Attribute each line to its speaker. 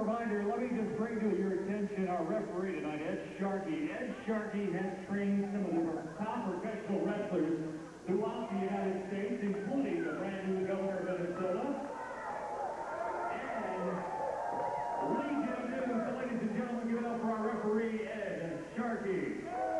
Speaker 1: reminder, let me just bring to your attention our referee tonight, Ed Sharkey. Ed Sharkey has trained some of the top professional wrestlers throughout the United States, including the brand new governor of Minnesota. And ladies and gentlemen, give it up for our referee, Ed Sharkey.